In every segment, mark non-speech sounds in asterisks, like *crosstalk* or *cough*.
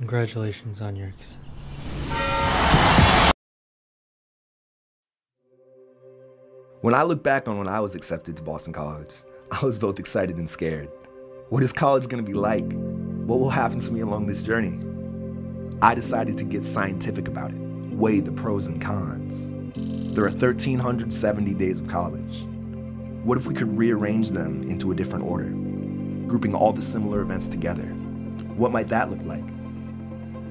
Congratulations on your ex- When I look back on when I was accepted to Boston College, *laughs* I was both excited and scared. What is college gonna be like? What will happen to me along this journey? I decided to get scientific about it, weigh the pros and cons. There are 1,370 days of college. What if we could rearrange them into a different order, grouping all the similar events together? What might that look like?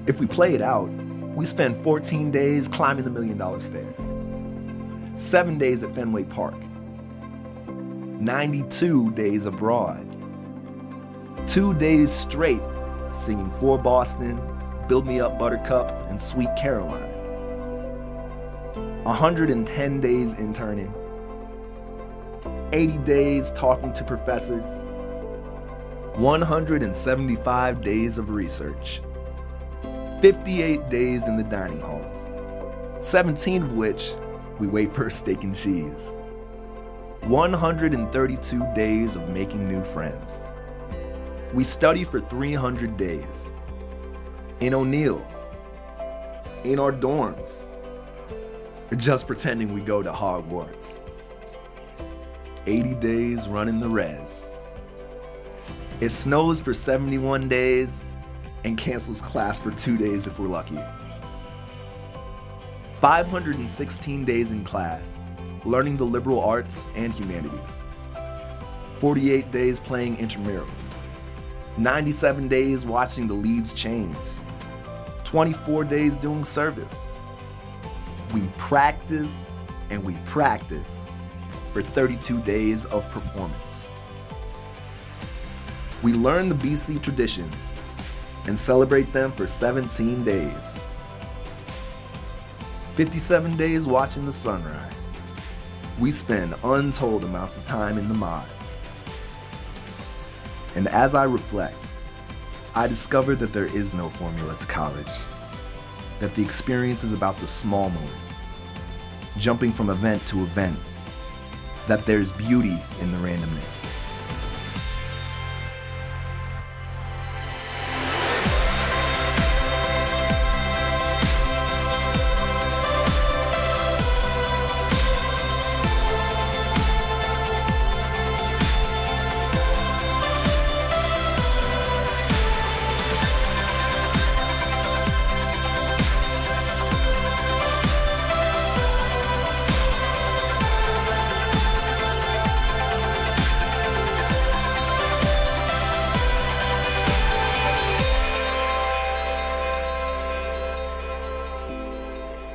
If we play it out, we spend 14 days climbing the million dollar stairs, seven days at Fenway Park, 92 days abroad, two days straight singing For Boston, Build Me Up Buttercup, and Sweet Caroline. 110 days interning, 80 days talking to professors, 175 days of research, 58 days in the dining halls, 17 of which we wait for *laughs* steak and cheese, 132 days of making new friends. We study for 300 days. In O'Neill, in our dorms, or just pretending we go to Hogwarts. 80 days running the res. It snows for 71 days and cancels class for two days if we're lucky. 516 days in class, learning the liberal arts and humanities. 48 days playing intramurals. 97 days watching the leaves change. 24 days doing service. We practice and we practice for 32 days of performance. We learn the BC traditions and celebrate them for 17 days. 57 days watching the sunrise. We spend untold amounts of time in the mods. And as I reflect, I discover that there is no formula to college. That the experience is about the small moments, jumping from event to event. That there's beauty in the randomness.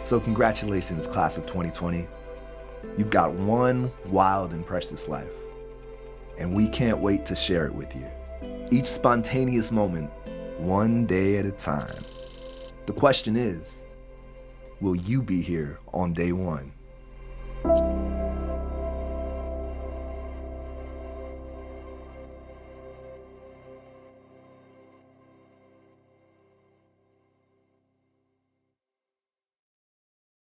So, congratulations, class of 2020. You've got one wild and precious life, and we can't wait to share it with you. Each spontaneous moment, one day at a time. The question is will you be here on day one?